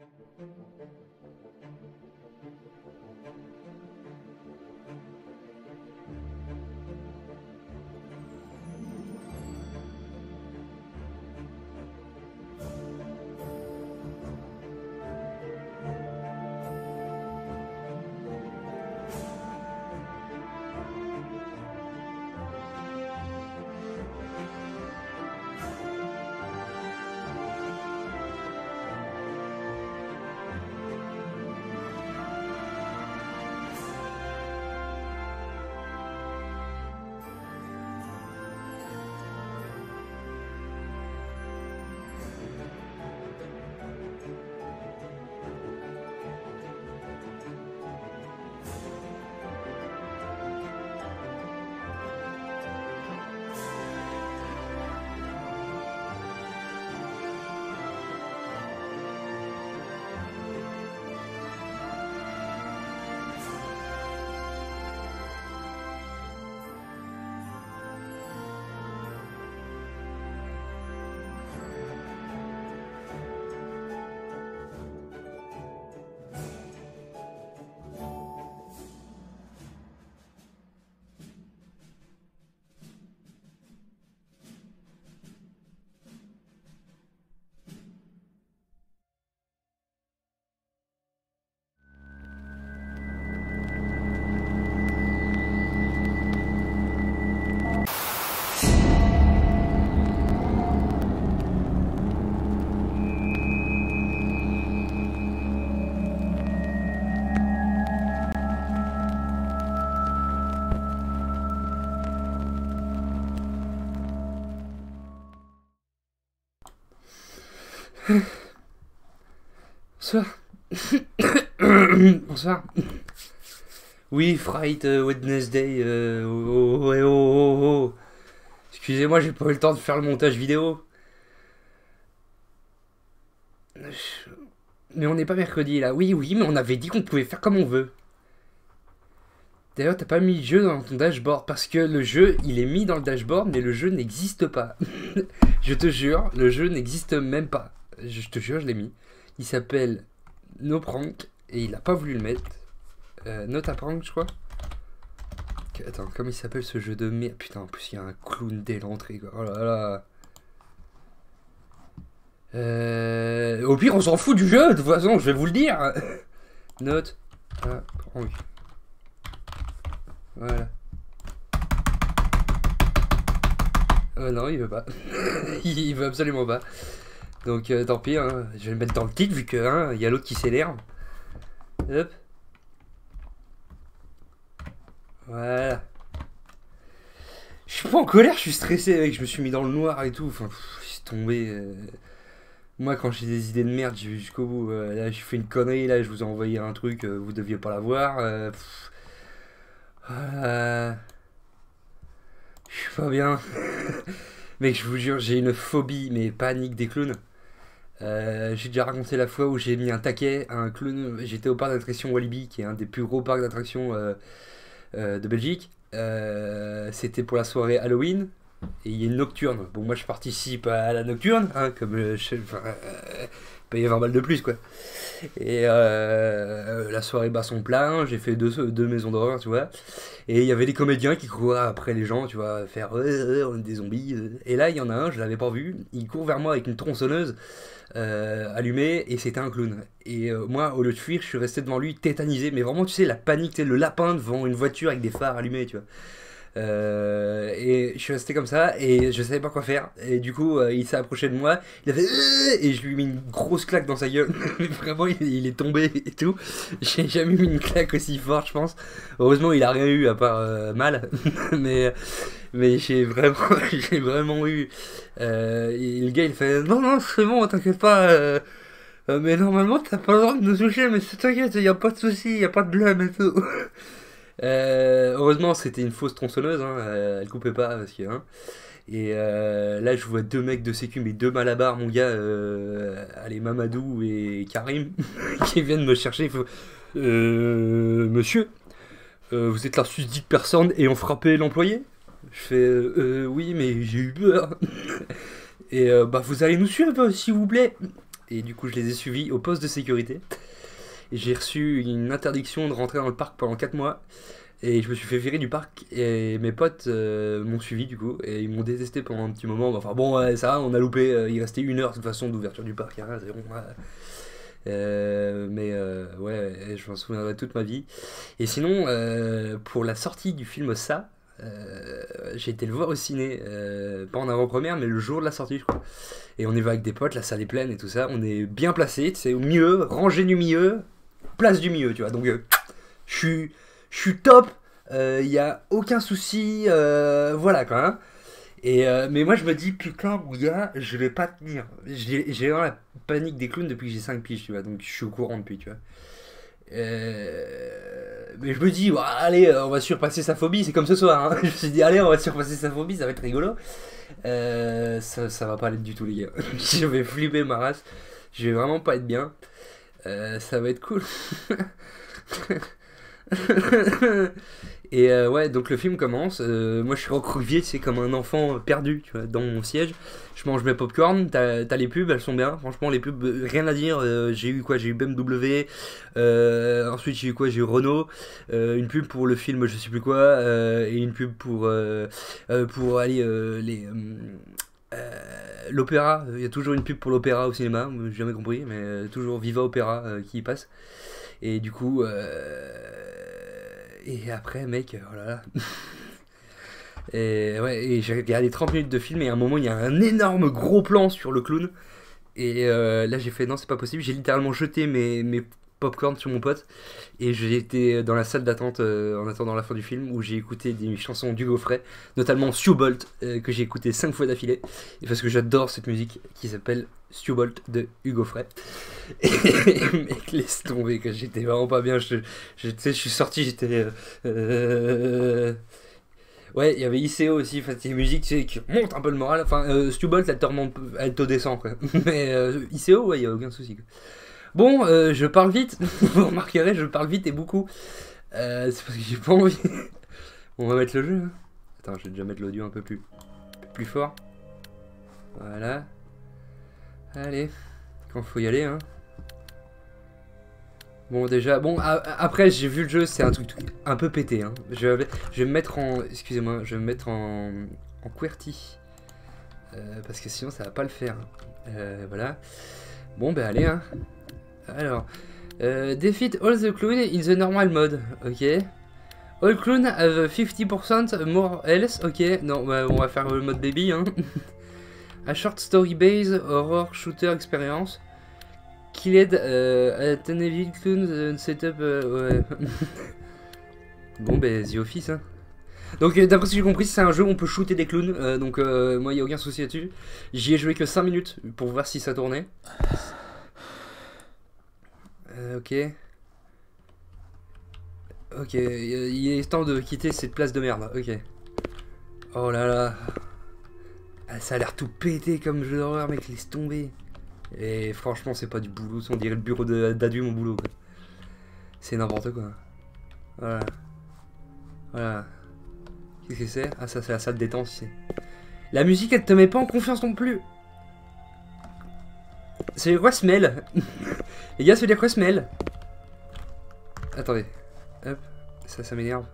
Thank you. Bonsoir. Oui, Fright euh, Wednesday. euh, oh, oh, oh. Excusez-moi, j'ai pas eu le temps de faire le montage vidéo. Mais on n'est pas mercredi là. Oui, oui, mais on avait dit qu'on pouvait faire comme on veut. D'ailleurs, t'as pas mis le jeu dans ton dashboard parce que le jeu, il est mis dans le dashboard, mais le jeu n'existe pas. je te jure, le jeu n'existe même pas. Je te jure, je l'ai mis. Il s'appelle No Prank et il a pas voulu le mettre. Euh, a Prank, je crois. Attends, comment il s'appelle ce jeu de merde Putain, en plus, il y a un clown dès l'entrée. Oh là là. Euh, au pire, on s'en fout du jeu, de toute façon, je vais vous le dire. Note à Prank. Voilà. Euh, non, il veut pas. il veut absolument pas. Donc euh, tant pis, hein. je vais le mettre dans le titre vu que hein, il y a l'autre qui s'énerve. Hop. Voilà. Je suis pas en colère, je suis stressé mec, je me suis mis dans le noir et tout. Enfin, suis tombé. euh. Moi quand j'ai des idées de merde, j'y vais jusqu'au bout. Euh, là j'ai fait une connerie, là je vous ai envoyé un truc, euh, vous deviez pas l'avoir. Voilà. Je suis pas bien. Mec, je vous jure, j'ai une phobie, mais panique des clowns. Euh, j'ai déjà raconté la fois où j'ai mis un taquet un. J'étais au parc d'attractions Walibi, qui est un des plus gros parcs d'attractions euh, euh, de Belgique. C'était pour la soirée Halloween. Et il y a une nocturne. Bon, moi je participe à la nocturne, hein, comme je enfin, payer 20 balles de plus, quoi. Et euh, la soirée bat son plein, j'ai fait deux, deux maisons d'horreur, tu vois. Et il y avait des comédiens qui couraient après les gens, tu vois, faire euh, euh, des zombies. Et là, il y en a un, je l'avais pas vu, il court vers moi avec une tronçonneuse allumée et c'était un clown. Et moi, au lieu de fuir, je suis resté devant lui tétanisé, mais vraiment, tu sais, la panique, tu le lapin devant une voiture avec des phares allumés, tu vois. Euh, et je suis resté comme ça et je savais pas quoi faire. Et du coup, euh, il s'est approché de moi, il a fait Euh et je lui ai mis une grosse claque dans sa gueule. Vraiment, il, est tombé et tout. J'ai jamais mis une claque aussi forte, je pense. Heureusement, il a rien eu à part mal. mais mais j'ai vraiment, j'ai vraiment eu. le gars, il fait Non, non, c'est bon, t'inquiète pas. mais normalement, t'as pas le droit de nous toucher, mais t'inquiète, y a pas de souci, y a pas de blâme et tout. Euh, heureusement, c'était une fausse tronçonneuse, hein, euh, elle coupait pas parce que. hein. et euh, là, je vois deux mecs de sécu, mais deux malabars, mon gars, euh, allez, Mamadou et Karim, qui viennent me chercher. Monsieur, vous êtes la susdite personne et ont frappé l'employé Je fais, oui, mais j'ai eu peur. et bah, vous allez nous suivre, s'il vous plaît. Et du coup, je les ai suivis au poste de sécurité. J'ai reçu une interdiction de rentrer dans le parc pendant 4 mois. Et je me suis fait virer du parc. Et mes potes euh, m'ont suivi du coup. Et ils m'ont détesté pendant un petit moment. Enfin bon, ça va, on a loupé. euh, il restait une heure de toute façon d'ouverture du parc. hein, bon, ouais. Euh, mais euh, ouais, je m'en souviendrai toute ma vie. Et sinon, pour la sortie du film Ça, j'ai été le voir au ciné, pas en avant-première, mais le jour de la sortie, je crois. Et on y va avec des potes, la salle est pleine et tout ça. On est bien placé, c'est au milieu, rangée du milieu, place du milieu, tu vois. Donc, euh, je suis, je suis top, il y a aucun souci, euh, voilà quoi. hein. Et euh, mais moi je me dis putain gars je vais pas tenir. J'ai vraiment la panique des clowns depuis que j'ai 5 piges tu vois donc je suis au courant depuis tu vois. Euh, mais je me dis allez euh, on va surpasser sa phobie c'est comme ce soir. hein. Je me suis dit allez on va surpasser sa phobie ça va être rigolo. Euh, ça, ça va pas l'être du tout les gars. je vais flipper ma race. Je vais vraiment pas être bien. Euh, ça va être cool. Et euh, ouais, donc le film commence. euh, moi, je suis recroquevillé, c'est comme un enfant perdu, tu vois, dans mon siège. Je mange mes popcorn. T'as les pubs, elles sont bien. Franchement, les pubs, rien à dire. j'ai eu quoi? J'ai eu BMW. ensuite, j'ai eu quoi? J'ai eu Renault. une pub pour le film, je sais plus quoi. et une pub pour pour aller les euh, l'opéra. Il y a toujours une pub pour l'opéra au cinéma. J'ai jamais compris, mais euh, toujours Viva Opéra euh, qui y passe. Et du coup, et après, mec, oh là là. Et ouais, et j'ai regardé 30 minutes de film et à un moment il y a un énorme gros plan sur le clown. Et là j'ai fait non c'est pas possible, j'ai littéralement jeté mes, mes popcorn sur mon pote et j'ai été dans la salle d'attente euh, en attendant la fin du film où j'ai écouté des chansons d'Hugo Frey, notamment Stu Bolt euh, que j'ai écouté 5 fois d'affilée parce que j'adore cette musique qui s'appelle Stu Bolt de Hugo Frey. Et mec laisse tomber que j'étais vraiment pas bien, je, je, je suis sorti j'étais... euh, euh, Ouais, il y avait ICO aussi, c'est une musique tu sais, qui monte un peu le moral. Enfin, euh, Stu Bolt, elle te remonte, elle te descend. Mais ICO, ouais, il a aucun souci. Bon, euh, je parle vite. Vous remarquerez, je parle vite et beaucoup. Euh, c'est parce que j'ai pas envie. On va mettre le jeu. hein. Attends, je vais déjà mettre l'audio un peu plus, plus fort. Voilà. Allez, quand faut y aller, hein. Bon, déjà, bon, après, j'ai vu le jeu, c'est un truc un peu pété, hein. Je vais, me mettre en. Excusez-moi, je vais me mettre en, en QWERTY. Euh, parce que sinon, ça va pas le faire. Voilà. Bon, ben allez, hein. Alors. euh, defeat all the clown in the normal mode. Ok. All clown have 50% more health. Ok. Non, bah, on va faire le mode baby, hein. A short story based horror shooter experience. Killed euh, at an evil clown euh, setup. euh, ouais. bon, ben, The Office, hein. Donc, d'après ce que j'ai compris, c'est un jeu où on peut shooter des clowns. donc, moi, il n'y a aucun souci là-dessus. J'y ai joué que 5 minutes pour voir si ça tournait. Euh, ok. Ok, il est temps de quitter cette place de merde. Ok. Oh là là. Ah, ça a l'air tout pété comme jeu d'horreur, mec, laisse tomber. Et franchement, c'est pas du boulot, on dirait le bureau d'adu, mon boulot. C'est n'importe quoi. Voilà. Voilà. Qu'est-ce que c'est? Ah, ça, c'est la salle de détente ici. La musique, elle te met pas en confiance non plus. C'est quoi smell Les gars, ça veut dire quoi smell? Attendez. Hop. Ça, ça m'énerve.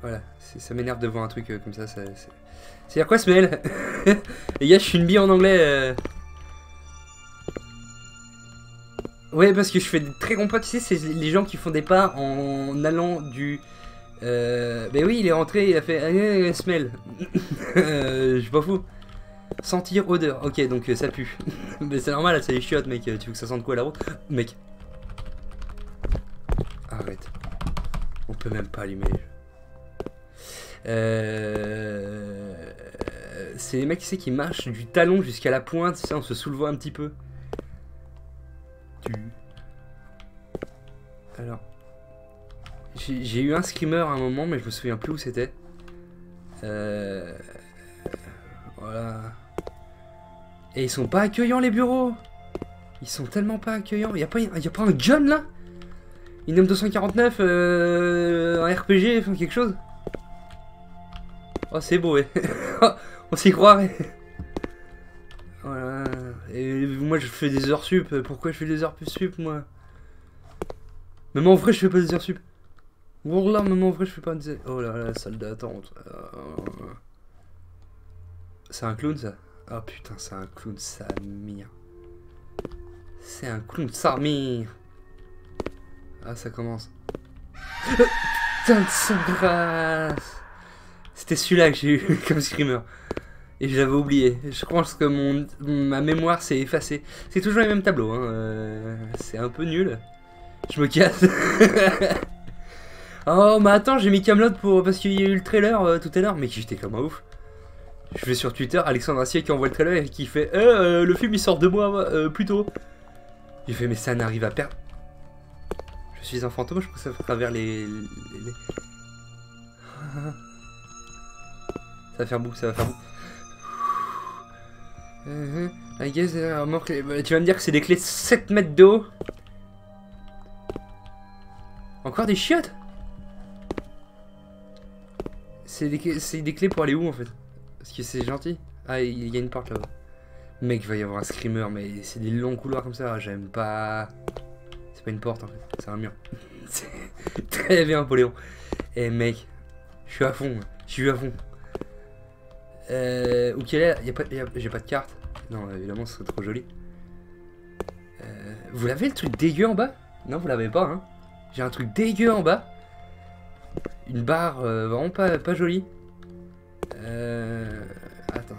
Voilà. Ça m'énerve de voir un truc euh, comme ça. ça c'est dire quoi smell? Les gars, je suis une bille en anglais. euh. Ouais, parce que je fais des très grands pas, tu sais, c'est les gens qui font des pas en allant du. Euh... Ben oui, il est rentré, il a fait. Ah, smell. Euh, je suis pas fou. Sentir odeur. Ok, donc euh, ça pue. Mais c'est normal, c'est les chiottes, mec. Tu veux que ça sente quoi la route? Mec. Arrête. On peut même pas allumer. Euh... C'est les mecs qui marchent du talon jusqu'à la pointe, sais, en se soulevant un petit peu. Tu. Alors. J'ai eu un screamer à un moment, mais je me souviens plus où c'était. Euh... Voilà. Et ils sont pas accueillants les bureaux Ils sont tellement pas accueillants. Y'a pas, pas un gun là? Une M249, euh, un RPG, enfin quelque chose? Oh c'est beau, ouais. On s'y croirait. Voilà. Et moi je fais des heures sup. Pourquoi je fais des heures plus sup, moi? Même en vrai, je fais pas des heures sup. Wallah, même en vrai, je fais pas des. Oh là là, salle d'attente. C'est un clown, ça Oh putain, c'est un clown, Samir. C'est un clown, Samir. Ah, ça commence. Putain de sa grâce C'était celui-là que j'ai eu comme screamer. Et j'avais oublié. Je pense que mon, ma mémoire s'est effacée. C'est toujours les mêmes tableaux. Hein. Euh, c'est un peu nul. Je me casse. oh, mais attends, j'ai mis Camelot pour parce qu'il y a eu le trailer euh, tout à l'heure. Mais j'étais comme un ouf. Je vais sur Twitter, Alexandre Assier qui envoie le trailer et qui fait euh, le film il sort deux mois plus tôt. J'ai fait mais ça n'arrive à perdre. Je suis un fantôme, je passe à travers les... les... Ça va faire bout, ça va faire bout. Uh I guess Tu vas me dire que c'est des clés 7 mètres d'eau Encore des chiottes? C'est des, des, clés pour aller où en fait? Parce que c'est gentil. Ah, il y a une porte là-bas. Mec, il va y avoir un screamer, mais c'est des longs couloirs comme ça, j'aime pas. C'est pas une porte en fait, c'est un mur. très bien, Poléon. Eh mec, je suis à fond, je suis à fond. Euh, où qu'elle est J'ai pas de carte. Non, évidemment, ce serait trop joli. Euh, vous l'avez le truc dégueu en bas? Non, vous l'avez pas, hein J'ai un truc dégueu en bas. Une barre euh, vraiment pas, pas jolie. Euh, attends.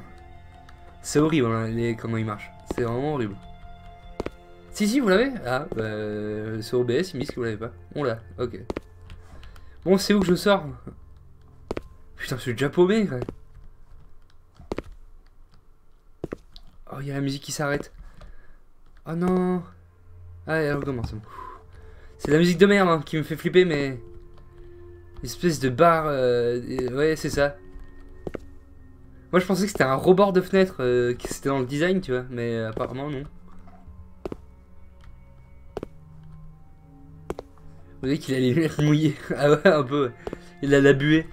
C'est horrible, hein, comment il marche. C'est vraiment horrible. Si, si, vous l'avez Ah, bah, sur OBS, il me dit que vous l'avez pas. On l'a, ok. Bon, c'est où que je sors? Putain, je suis déjà paumé, Oh, il y a la musique qui s'arrête. Oh non Ah, elle recommence. C'est la musique de merde hein, qui me fait flipper, mais... espèce de barre... Euh, ouais, c'est ça. Moi, je pensais que c'était un rebord de fenêtre, euh, que c'était dans le design, tu vois, mais apparemment, non. Vous voyez qu'il a les mouillées. ah ouais, un peu. Il a la buée.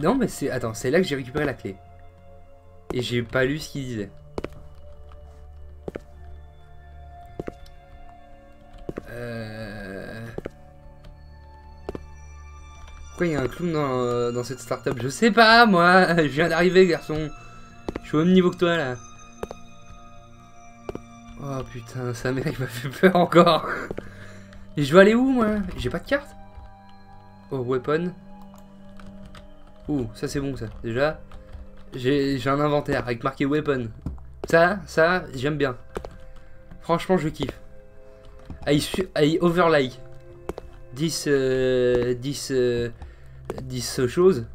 Non, mais c'est. Attends, c'est là que j'ai récupéré la clé. Et j'ai pas lu ce qu'il disait. Euh... Pourquoi il y a un clown dans, dans cette startup Je sais pas, moi Je viens d'arriver, garçon. Je suis au même niveau que toi, là. Oh putain, sa mère il m'a fait peur encore. Et je vais aller où moi? J'ai pas de carte? Oh, weapon. Ouh, ça c'est bon ça. Déjà, j'ai un inventaire avec marqué weapon. Ça, ça, j'aime bien. Franchement, je kiffe. I, I overlay. 10, euh, 10, euh, 10 choses.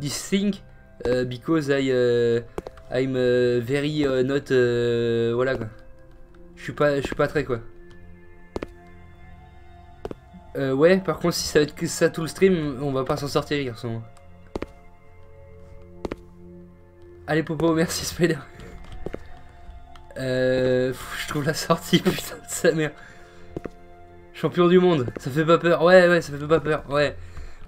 10 things. Uh, because I, uh, I'm uh, very uh, not... Uh, voilà quoi. Je suis pas, je suis pas très quoi. Euh, ouais, par contre, si ça va être que ça tout le stream, on va pas s'en sortir, les. Allez, Popo, merci Spider. Euh, je trouve la sortie, putain de sa mère. Champion du monde, ça fait pas peur. Ouais, ouais, ça fait pas peur. Ouais,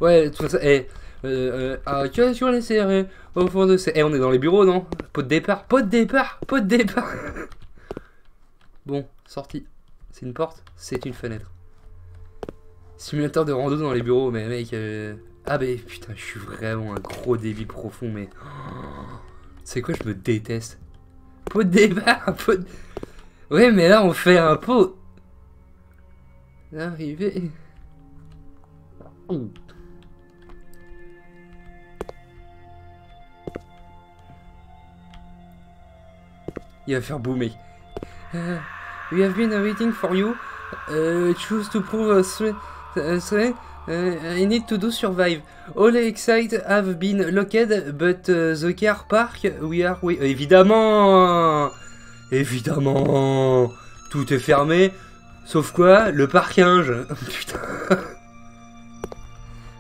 ouais, tout ça. Eh, euh, euh, sur les serrés au fond de ces. Eh, on est dans les bureaux, non? Pot de départ, pot de départ, pot de départ. Bon, sortie. C'est une porte C'est une fenêtre. Simulateur de rando dans les bureaux, mais mec... Euh... Ah bah putain, je suis vraiment un gros débit profond, mais... C'est quoi, je me déteste? Pot de débat, pot de... Ouais, mais là, on fait un pot... Arrivé... Il va faire boomer. Uh, we have been waiting for you. Uh, choose to prove us. Uh, I need to do survive. All excited have been locked, but uh, the car park we are. We évidemment, évidemment, tout est fermé. Sauf quoi Le parkinge. Putain.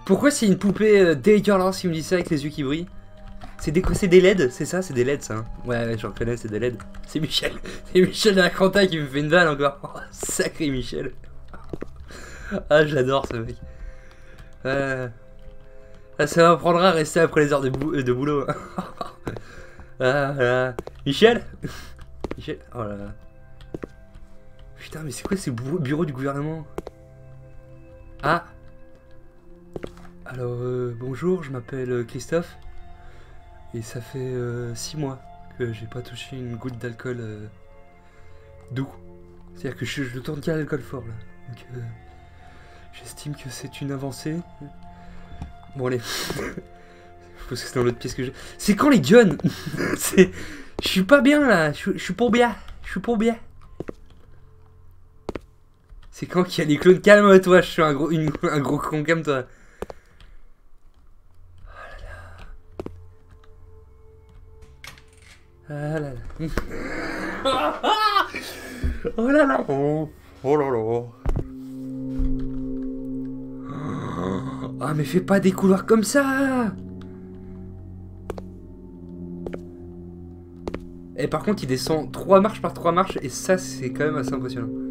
Pourquoi c'est une poupée euh, dégueulasse qui me dit ça avec les yeux qui brillent c'est des, des LED, c'est ça C'est des LED ça hein Ouais, ouais j'en connais, c'est des LED. C'est Michel. C'est Michel de la Cranta qui me fait une vanne encore. Oh, sacré Michel. ah, j'adore ce mec. Euh... Ah, ça m'apprendra à rester après les heures de, boulot. Ah, ah. Michel Michel Oh là là. Putain, mais c'est quoi ces bureaux, du gouvernement? Ah Alors, euh, bonjour, je m'appelle euh, Christophe. Et ça fait 6 mois que j'ai pas touché une goutte d'alcool euh, doux. C'est-à-dire que je, je ne tourne qu'à l'alcool fort là. Donc, euh, j'estime que c'est une avancée. Bon, allez. Je pense que c'est dans l'autre pièce que j'ai. C'est quand les guns? C'est. Je suis pas bien là, je je suis pour bien. Je suis pour bien. C'est quand qu'il y a les clones Calme-toi, je suis un gros, un gros con, calme-toi. Oh là là. Ah là là. Oh là là. Oh, oh là là. Ah mais fais pas des couloirs comme ça Et par contre il descend 3 marches par 3 marches et ça c'est quand même assez impressionnant.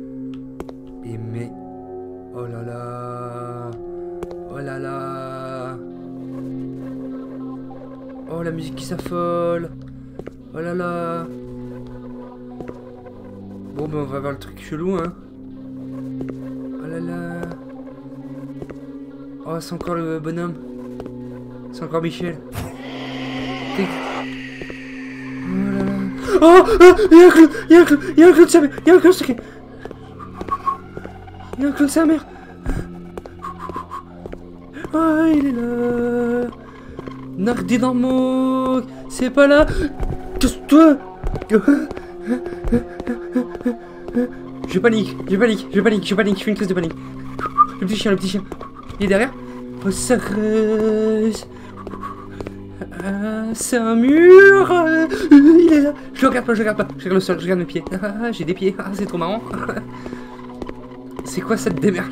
Mais... Oh là là. Oh là là. Oh la musique qui s'affole. Oh là là. Bon ben on va voir le truc chelou hein. Oh là là. Oh c'est encore le bonhomme. C'est encore Michel. Oh là là. Oh ah, Il y a un clou Il y a un clou Il y a un clou de sa mère Il y a un clou de Il y a un clou de sa mère Ah il est là Nardi dans mon... C'est pas là Casse-toi Je panique, je panique, je panique, je panique, je fais une crise de panique. Le petit chien, le petit chien. Il est derrière Oh, ça creuse. Ah, c'est un mur. Il est là. Je regarde pas, je regarde pas. Je regarde le sol, je regarde mes pieds. Ah, j'ai des pieds. Ah, c'est trop marrant. C'est quoi cette démerde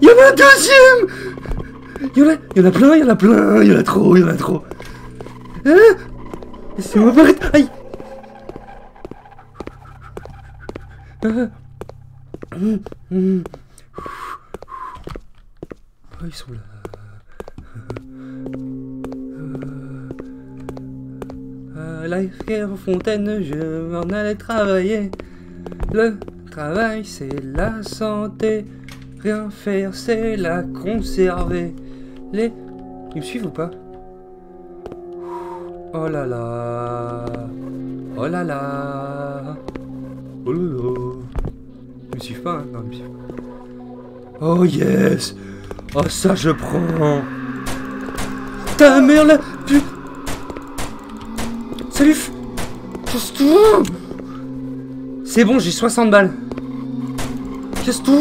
Il y en a un deuxième Il y en a, il y en a plein, il y en a plein, il y en a trop, il y en a trop. Hein? Laissez-moi paraître. Aïe. Oh, ils sont là. Euh, à la fontaine, je m'en allais travailler. Le travail, c'est la santé. Rien faire, c'est la conserver. Les. Ils me suivent ou pas? Oh là là. Oh là là. Oh là. Ils me suivent pas, hein Non, ils me suivent pas. Oh yes Oh ça je prends Ta mère Putain Salut Casse-toi C'est bon, j'ai 60 balles. Casse-toi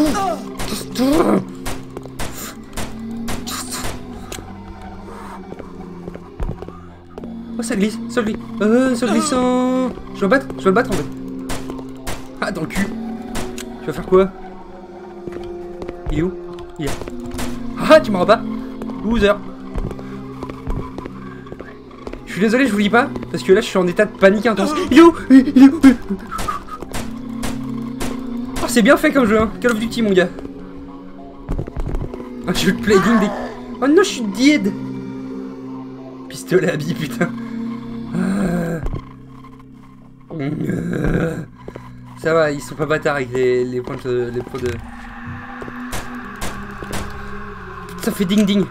Casse-toi Oh ça glisse, ça glisse. Euh, ça glissant. Je le battre, je vais le battre en fait. Ah, dans le cul. Tu vas faire quoi? Il est où? Il est. Ah, tu m'auras pas. Loser. Je suis désolé, je vous lis pas, parce que là je suis en état de panique intense. Il est où? Il est où? C'est bien fait comme jeu, hein Call of Duty, mon gars. Ah, je veux le playding des... Oh non, je suis dead Pistolet à billes, putain. Ah. Euh. Ça va, ils sont pas bâtards avec les, les points de... Les points de... Ça fait ding ding.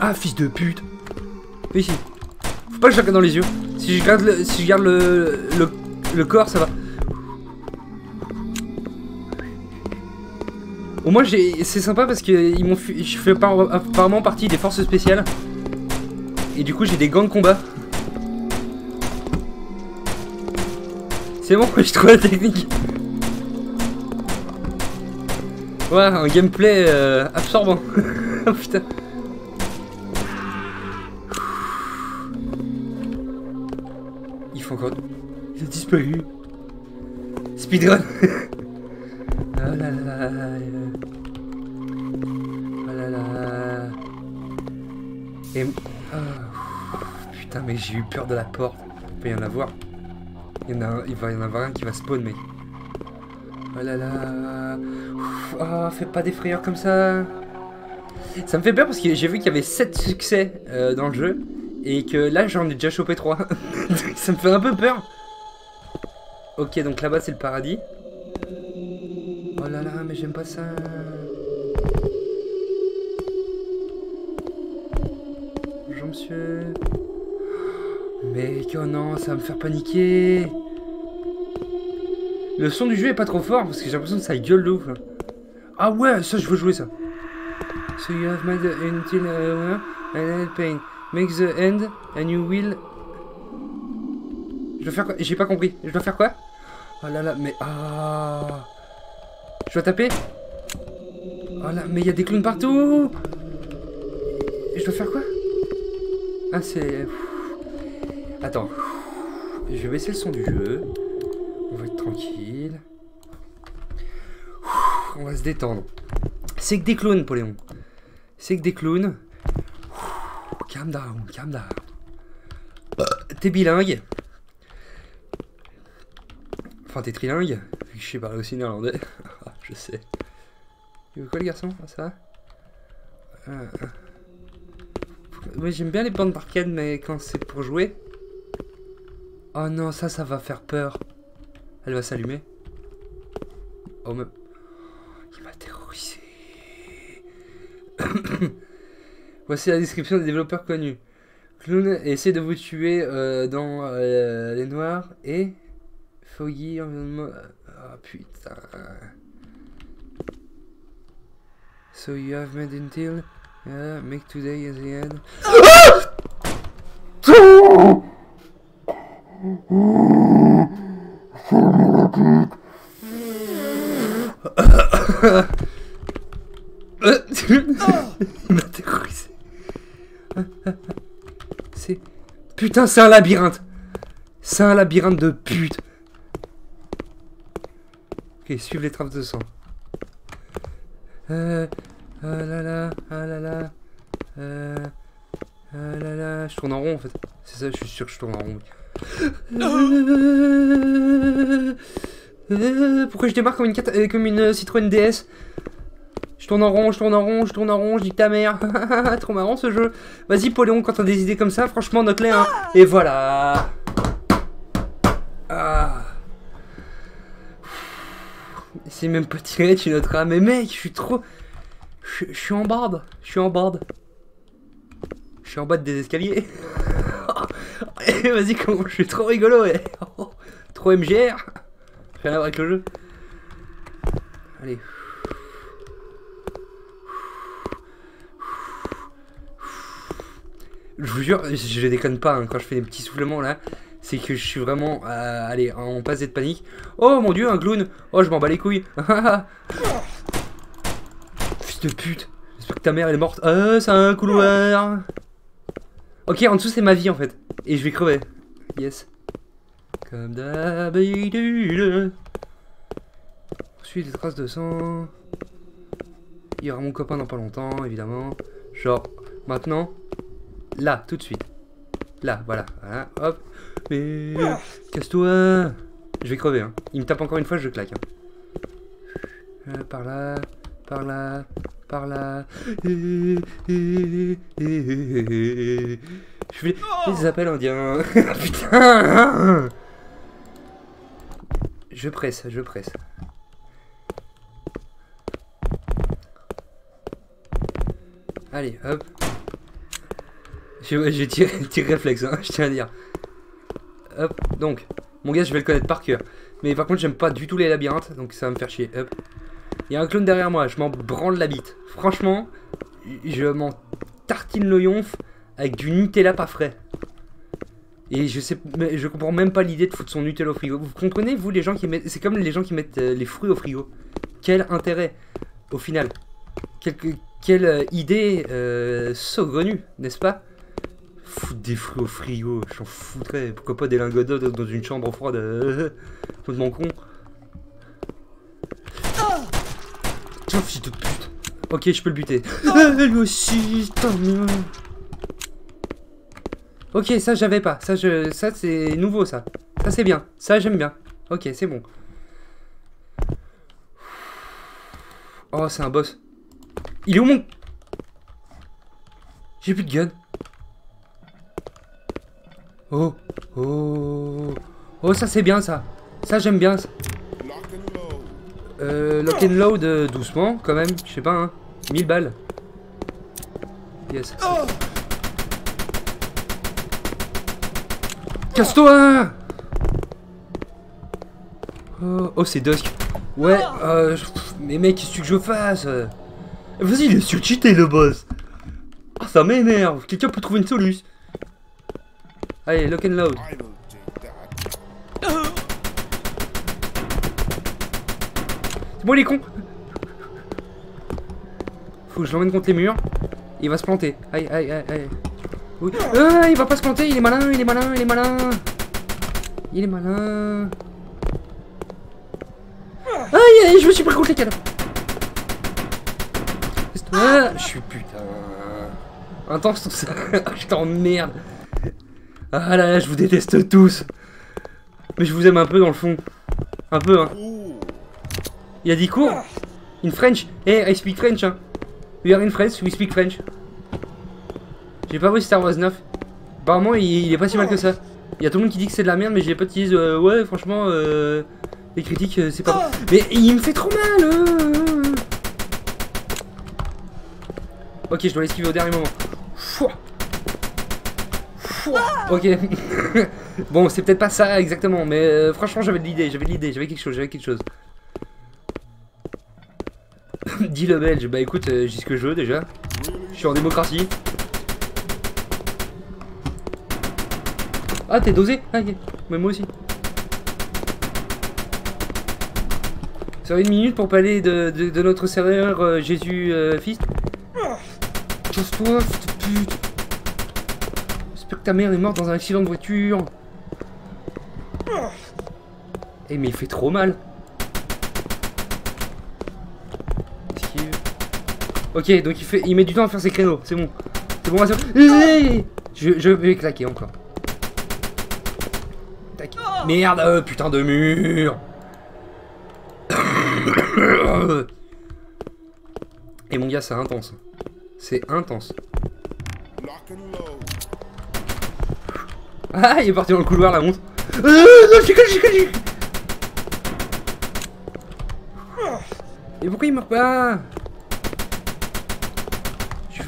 Ah, fils de pute. Ici. Faut pas que je dans les yeux. Si je garde si je garde le, le, le corps, ça va. Au moins, c'est sympa parce que ils m'ont, je fais par- apparemment partie des forces spéciales. Et du coup, j'ai des gants de combat. C'est bon, je trouve la technique. Ouais, un gameplay euh, absorbant. oh putain. Il faut encore. Il a disparu. Speedrun. Et. ah, putain, mais j'ai eu peur de la porte. Il peut y en avoir. Il, a va y en avoir un qui va spawn, mec. Oh là là. Oh, fais pas des frayeurs comme ça. Ça me fait peur parce que j'ai vu qu'il y avait 7 succès euh, dans le jeu et que là j'en ai déjà chopé 3. ça me fait un peu peur. Ok, donc là-bas c'est le paradis. Oh là là, mais j'aime pas ça. Monsieur. Mec, oh non, ça va me faire paniquer. Le son du jeu est pas trop fort parce que j'ai l'impression que ça gueule de ouf. Là. Ah ouais, ça je veux jouer ça. So you have made until uh, and pain. Make the end and you will. Je dois faire quoi? J'ai pas compris. Je dois faire quoi? Oh là là, mais ah. Je dois taper? Oh là, mais il y a des clowns partout Je dois faire quoi? Ah, c'est... Attends. Je vais baisser le son du jeu. On va être tranquille. On va se détendre. C'est que des clowns, Poléon. C'est que des clowns. Calm down, calm down. T'es bilingue. Enfin, t'es trilingue. Vu que je sais parler aussi néerlandais. je sais. Tu veux quoi, le garçon? Ah, Ça ah, ah. Moi, j'aime bien les bandes d'arcade, mais quand c'est pour jouer. Oh non, ça, ça va faire peur. Elle va s'allumer. Oh, mais... Il m'a terrorisé. Voici la description des développeurs connus. Clown essaie de vous tuer euh, dans euh, les noirs et Foggy environnement. Ah putain. So you have made until yeah, make today as the end. C'est. Putain, c'est un labyrinthe! C'est un labyrinthe de pute! Ok, suivre les traces de sang. Euh. Ah là là, ah là là. Euh. Ah là là. Je tourne en rond en fait. C'est ça, je suis sûr que je tourne en rond. Euh, pourquoi je démarre comme une, euh, comme une Citroën DS je tourne en rond, je tourne en rond, je tourne en rond, je dis ta mère. Trop marrant ce jeu. Vas-y, Poléon, quand t'as des idées comme ça, franchement, note-les. Hein. Et voilà. Ah. C'est même pas tiré, tu noteras. Mais mec, je suis trop. Je, suis en barde. Je suis en barde. Je suis en bas des escaliers. Vas-y, comment je suis trop rigolo. Ouais. trop MGR. Rien à voir avec le jeu. Allez. Je vous jure, je déconne pas hein, quand je fais des petits soufflements là. C'est que je suis vraiment, euh, allez, en passe de panique. Oh mon dieu, un clown Oh, je m'en bats les couilles de pute J'espère que ta mère elle est morte. Euh, c'est un couloir Ok, en dessous c'est ma vie en fait. Et je vais crever. Yes. Comme d'habitude. Suis des traces de sang. Il y aura mon copain dans pas longtemps, évidemment. Genre, maintenant, Là, tout de suite. Là, voilà. voilà hop. Mais casse-toi. Je vais crever. Hein. Il me tape encore une fois, je claque. Hein. Euh, par là, par là, par là. Je fais des appels indiens. Putain. Je presse, je presse. Allez, hop. J'ai tiré, réflexe, hein, je tiens à dire. Hop, donc, mon gars, je vais le connaître par cœur. Mais par contre, j'aime pas du tout les labyrinthes, donc ça va me faire chier. Hop. Il y a un clown derrière moi, je m'en branle la bite. Franchement, je m'en tartine le yonf avec du Nutella pas frais. Et je sais, je comprends même pas l'idée de foutre son Nutella au frigo. Vous comprenez, vous, les gens qui mettent. C'est comme les gens qui mettent euh, les fruits au frigo. Quel intérêt, au final Quelle, euh, idée euh, saugrenue, n'est-ce pas? Foutre des fruits au frigo, j'en foutrais. Pourquoi pas des lingots d'eau dans une chambre froide euh, Complètement con. Tiens, fils de pute. Ok, je peux le buter. lui aussi. Ok, ça j'avais pas. Ça, je, ça c'est nouveau, ça. Ça c'est bien. Ça j'aime bien. Ok, c'est bon. Oh, c'est un boss. Il est où mon... J'ai plus de gun. Oh, oh, oh, ça c'est bien ça. Ça j'aime bien ça. Euh, lock and load euh, doucement quand même, je sais pas hein. 1000 balles. Yes. Casse-toi Oh, oh c'est Dusk. Ouais, euh, mais mec, qu'est-ce que je fasse? Vas-y, il est surcheaté le boss. Ah, ça m'énerve. Quelqu'un peut trouver une solution. Allez, lock and load. Bon, les cons. Faut que je l'emmène contre les murs. Il va se planter. Aïe, aïe, aïe, aïe. Ah, il va pas se planter. Il est malin, il est malin, il est malin. Il est malin. Aïe, aïe, je me suis pris contre les cadavres. Ah, je suis putain. Intense tout ça. je t'emmerde. Ah là là, je vous déteste tous. Mais je vous aime un peu dans le fond. Un peu, hein. Il a dit cours. In French? Hey, I speak French, hein. We are in France, we speak French. J'ai pas vu Star Wars 9. Apparemment, il, est pas si mal que ça. Il y a tout le monde qui dit que c'est de la merde, mais j'ai pas disent euh, ouais, franchement, euh, les critiques, euh, c'est pas. Mais il me fait trop mal. Euh. Ok, je dois l'esquiver au dernier moment. Ok. bon, c'est peut-être pas ça exactement, mais euh, franchement, j'avais de l'idée, j'avais de l'idée, j'avais quelque chose, j'avais quelque chose. Dis le belge, bah écoute, euh, j'ai ce que je veux déjà. Je suis en démocratie. Ah, t'es dosé Ah. Mais moi aussi. Ça une minute pour parler de, notre serveur euh, Jésus Fils. Casse-toi, pute. J'espère que ta mère est morte dans un accident de voiture. Eh mais il fait trop mal. Ok, donc il, fait, il met du temps à faire ses créneaux, c'est bon. C'est bon, je, je vais claquer encore. Merde, euh, putain de mur Et mon gars, c'est intense. C'est intense. Ah, il est parti dans le couloir, la montre. Euh, non, j'ai j'ai Et pourquoi il meurt pas? Je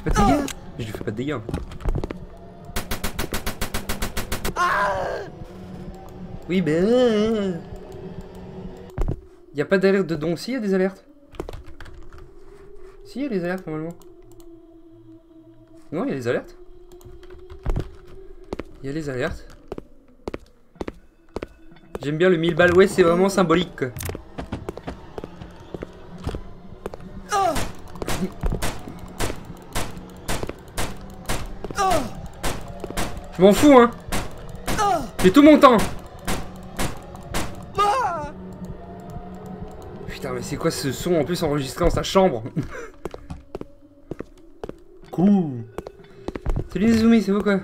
fais pas de dégâts. Je lui fais pas de dégâts. Oui, ben... Y a pas d'alerte de don. Si, y a des alertes. Si, y a des alertes, normalement. Non, y a des alertes. Y a les alertes. J'aime bien le 1000 balles. Ouais, c'est vraiment symbolique. Je m'en fous, hein. J'ai tout mon temps. Putain, mais c'est quoi ce son en plus enregistré dans sa chambre? Cool. Salut Zumi, c'est vous quoi?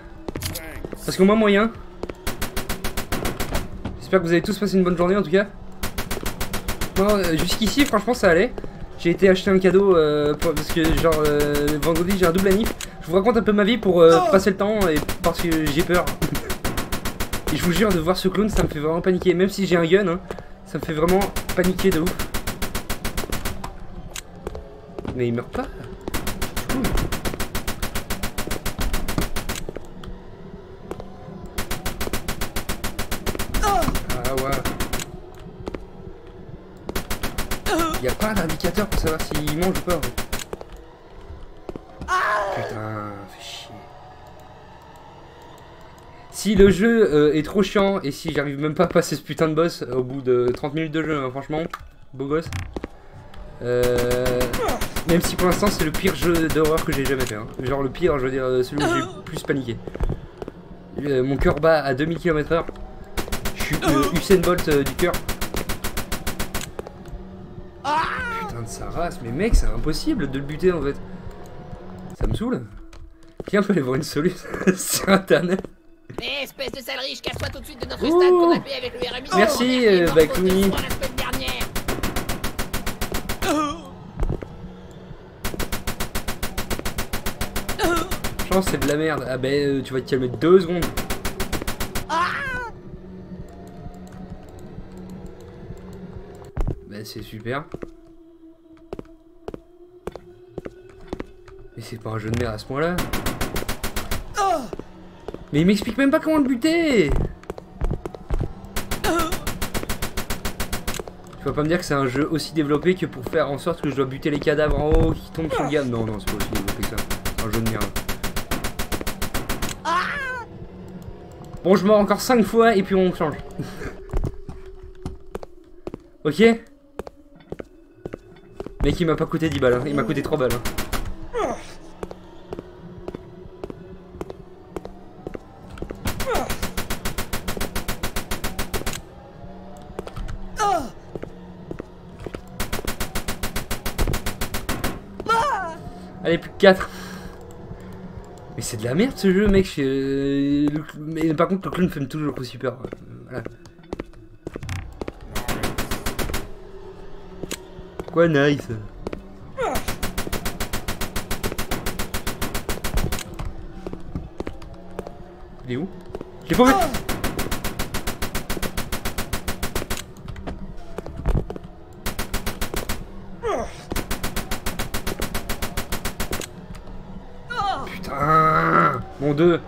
Parce qu'au moins moyen. J'espère que vous avez tous passé une bonne journée en tout cas. Euh, jusqu'ici, franchement, ça allait. J'ai été acheter un cadeau euh, parce que, genre, euh, vendredi, j'ai un double anif. Je vous raconte un peu ma vie pour passer le temps et parce que j'ai peur. et je vous jure, de voir ce clown, ça me fait vraiment paniquer. Même si j'ai un gun, hein, ça me fait vraiment paniquer de ouf. Mais il meurt pas Il a pas un indicateur pour savoir s'il mange ou pas fait chier. Si le jeu euh, est trop chiant et si j'arrive même pas à passer ce putain de boss au bout de 30 minutes de jeu, hein, franchement, beau gosse. Euh, même si pour l'instant c'est le pire jeu d'horreur que j'ai jamais fait. Hein. Genre le pire, je veux dire, celui où j'ai le plus paniqué. Euh, mon cœur bat à 2000 km/h. Je suis Usain Bolt du cœur. sa race. Mais mec, c'est impossible de le buter en fait. Ça me saoule. Qui peut aller voir une solution sur internet Eh, espèce de sale riche, casse-toi tout de suite de notre stade qu'on a fait avec le RMI. Merci, euh, Baklouni. franchement, c'est de la merde. Ah ben, tu vas te calmer deux secondes. Bah, c'est super. Mais c'est pas un jeu de merde à ce point-là. Mais il m'explique même pas comment le buter Tu vas pas me dire que c'est un jeu aussi développé que pour faire en sorte que je dois buter les cadavres en haut qui tombent sur le gars. Non, non, c'est pas aussi développé que ça. C'est un jeu de merde. Bon, je meurs encore 5 fois et puis on change. ok Mec, il m'a pas coûté 10 balles, hein. il m'a coûté 3 balles. hein. 4. Mais c'est de la merde ce jeu, mec. euh, le Mais par contre, le clown fait toujours peur. Euh, Voilà. Quoi, nice Il est où? Je l'ai pas vu Putain Mon 2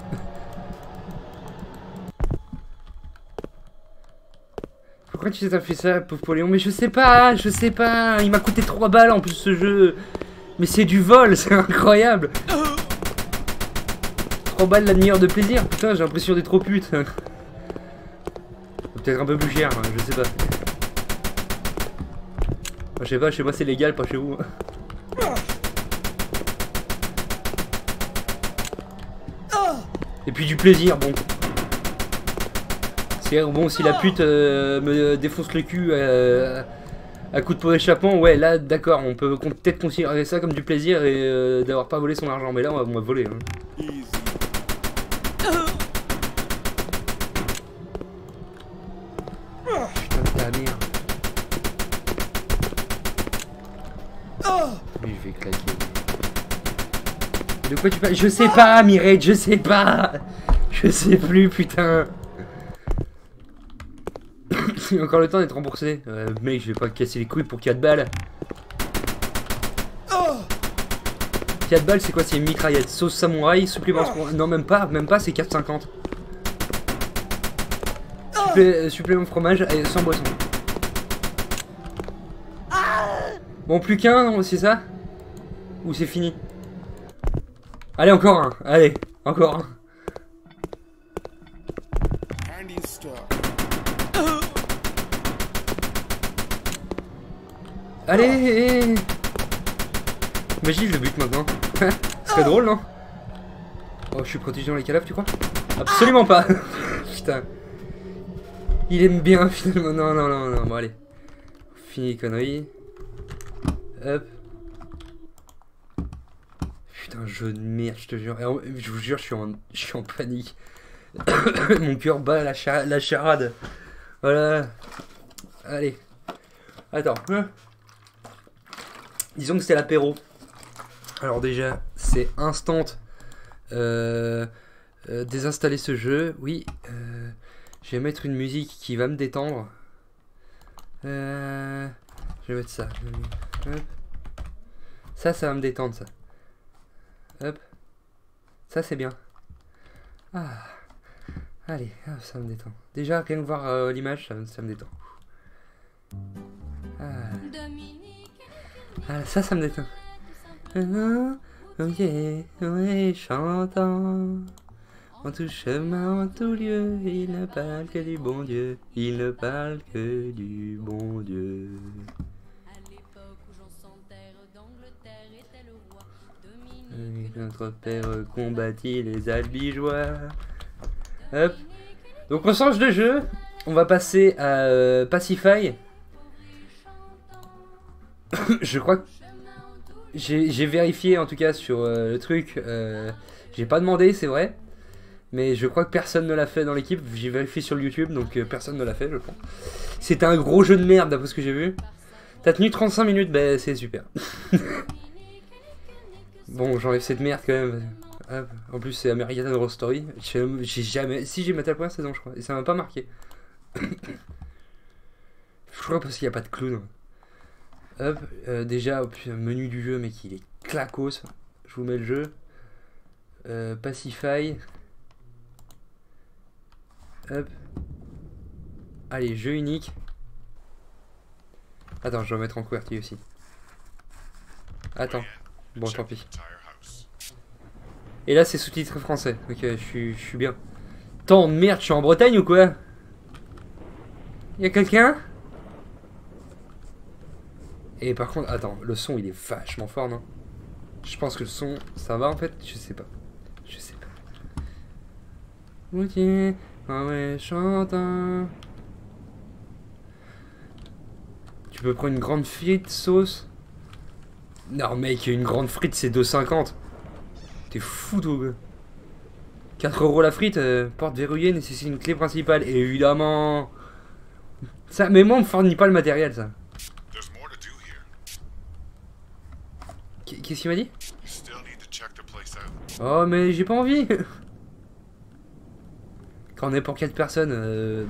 Pourquoi tu t'as fait ça, pauvre Poléon Mais je sais pas, je sais pas Il m'a coûté 3 balles en plus ce jeu Mais c'est du vol, c'est incroyable 3 balles la demi-heure de plaisir Putain, j'ai l'impression d'être trop pute Peut-être un peu plus cher, hein, je sais pas. Je sais pas, chez moi c'est légal, pas chez vous. Et puis du plaisir, bon. C'est bon, si la pute euh, me défonce le cul euh, à coup de pot d'échappement, ouais, là, d'accord, on peut peut-être considérer ça comme du plaisir et euh, d'avoir pas volé son argent. Mais là, on va, on voler. Hein. Putain de ta merde. Lui, je vais claquer. De quoi tu parles? Je sais pas, Mireille, je sais pas Je sais plus, putain J'ai encore le temps d'être remboursé. Euh, mec, je vais pas casser les couilles pour 4 balles. 4 balles, c'est quoi C'est une mitraillette? Sauce samouraï, supplément... Non, même pas, même pas, c'est 4,50. Supplé- euh, supplément fromage et sans boisson. Bon, plus qu'un, c'est ça? Ou c'est fini? Allez, encore un. Allez, encore un. Allez Imagine, je le bute maintenant. Ce serait drôle, non? Oh, je suis protégé dans les cadavres, tu crois? Absolument pas Putain. Il aime bien, finalement. Non, non, non, non. Bon, allez. Fini les conneries. Hop. Putain, jeu de merde, je te jure. Je vous jure, je suis en, je suis en panique. Mon cœur bat la, cha- la charade. Voilà. Allez. Attends. Disons que c'était l'apéro. Alors déjà, c'est instant. Euh, euh, désinstaller ce jeu. Oui. euh, je vais mettre une musique qui va me détendre. Euh, je vais mettre ça. Hop. Ça, ça va me détendre, ça. Hop. Ça, c'est bien. Ah. Allez, ça me détend. Déjà, rien que voir euh, l'image, ça, me- ça me détend. Ah. Ah, ça, ça me détend. Ah, Ok, oui, chantant. En tout chemin, en tout lieu, il ne parle que du bon Dieu. Il ne parle que du bon Dieu. Et Dominique Notre père combattit les albigeois. Hop. Donc on change de jeu. On va passer à euh, Pacify. Je crois que j'ai vérifié en tout cas sur euh, le truc. euh, j'ai pas demandé, c'est vrai. Mais je crois que personne ne l'a fait dans l'équipe. J'ai vérifié sur YouTube, donc euh, personne ne l'a fait, je pense. C'était un gros jeu de merde d'après ce que j'ai vu. T'as tenu 35 minutes, bah c'est super. bon, j'enlève cette merde quand même. En plus, c'est American Horror Story. J'ai j'ai jamais. Si, j'ai maté la première saison, je crois. Et ça m'a pas marqué. je crois parce qu'il n'y a pas de clown. Hop. euh, déjà, menu du jeu, mec, il est clacos. Je vous mets le jeu. Euh, Pacify. Hop. Allez, jeu unique. Attends, je dois mettre en couverture aussi. Attends. Bon, tant pis. Et là, c'est sous-titré français. Ok, je suis, je suis bien. Tant de merde, je suis en Bretagne ou quoi? Y'a quelqu'un? Et par contre, attends, le son il est vachement fort, non? Je pense que le son, ça va en fait? Je sais pas. Je sais pas. Ok, ah ouais, chantin. Tu peux prendre une grande frite sauce? Non, mec, une grande frite c'est 2,50. T'es fou, toi. gars. 4 euros la frite, euh, porte verrouillée, nécessite une clé principale. Évidemment. Ça, mais moi, on me fournit pas le matériel, ça. There's more to do here. Qu- Qu'est-ce qu'il m'a dit? Oh, mais j'ai pas envie. Quand on est pour 4 personnes, euh,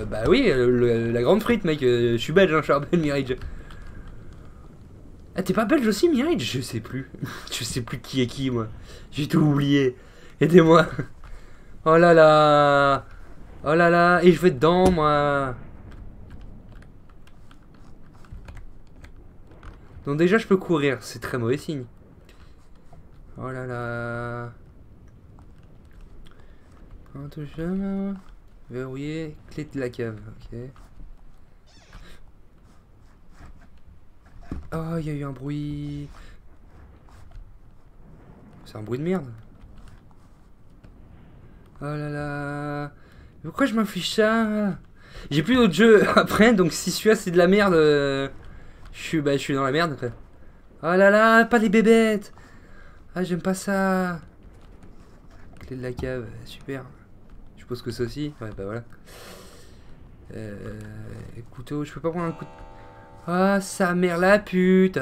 bah, bah oui, euh, le- la grande frite, mec. euh, je suis belge, hein, je suis rappelle Mirage. Ah, t'es pas belge aussi, Mirage? Je sais plus. je sais plus qui est qui, moi. J'ai tout oublié. Aidez-moi. Oh là là. Oh là là. Et je vais dedans, moi. Donc déjà, je peux courir. C'est très mauvais signe. Oh là là. Main. Verrouillé. Clé de la cave. Ok. Oh, il y a eu un bruit. C'est un bruit de merde. Oh là là. Pourquoi je m'inflige ça? J'ai plus d'autres jeux après, donc si celui-là c'est de la merde, euh, je suis bah, je suis dans la merde après. Oh là là, pas les bébêtes Ah, j'aime pas ça Clé de la cave, super. Je suppose que ça aussi Ouais, bah voilà. Euh, couteau, je peux pas prendre un coup de... Ah, sa mère la pute.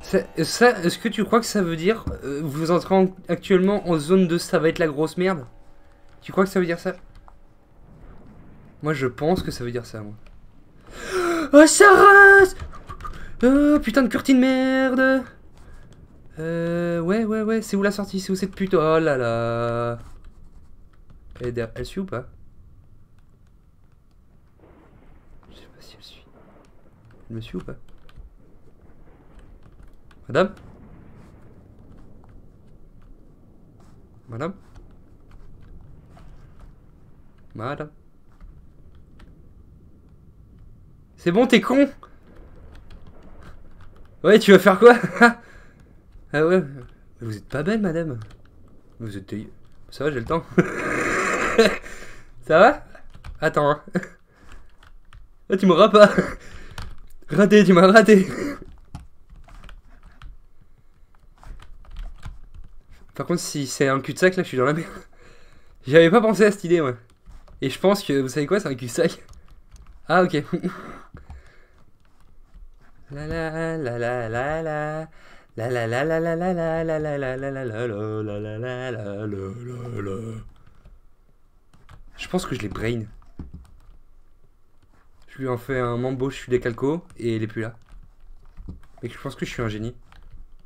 Ça, est-ce que tu crois que ça veut dire euh, vous entrez en- actuellement en zone de ça va être la grosse merde? Tu crois que ça veut dire ça? Moi je pense que ça veut dire ça moi. Oh ça rase! Oh putain de curtine merde! Euh ouais ouais ouais c'est où la sortie? C'est où cette pute? Oh là là! Elle, derrière- elle suit ou pas? Je sais pas si elle suit. Elle me suit ou pas? Madame? Madame? Madame C'est bon, t'es con. Ouais, tu vas faire quoi? Ah ouais. Vous êtes pas belle, madame. Vous êtes... Ça va, j'ai le temps. Ça va? Attends. hein. Ah, tu m'auras pas. Raté, tu m'as raté. Par contre, si c'est un cul-de-sac, là, je suis dans la merde. J'avais pas pensé à cette idée, moi. Et je pense que, vous savez quoi, c'est un cul-de-sac. Ah, ok. La la la la la la. La la la la la la la la la la la la la la la. Je pense que je l'ai brain. Je lui en fais un mambo, je suis décalco et il est plus là. Mais je pense que je suis un génie.